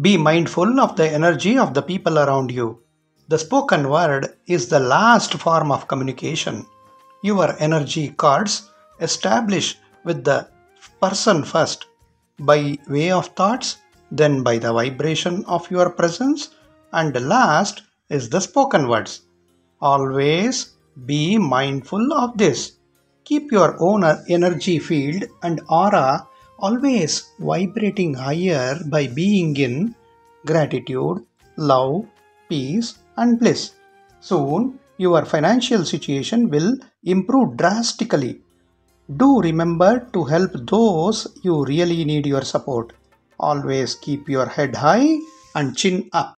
Be mindful of the energy of the people around you. The spoken word is the last form of communication. Your energy cards establish with the person first by way of thoughts, then by the vibration of your presence, and last is the spoken words. Always be mindful of this. Keep your own energy field and aura always vibrating higher by being in gratitude, love, peace, and bliss. Soon, your financial situation will improve drastically. Do remember to help those you really need your support. Always keep your head high and chin up.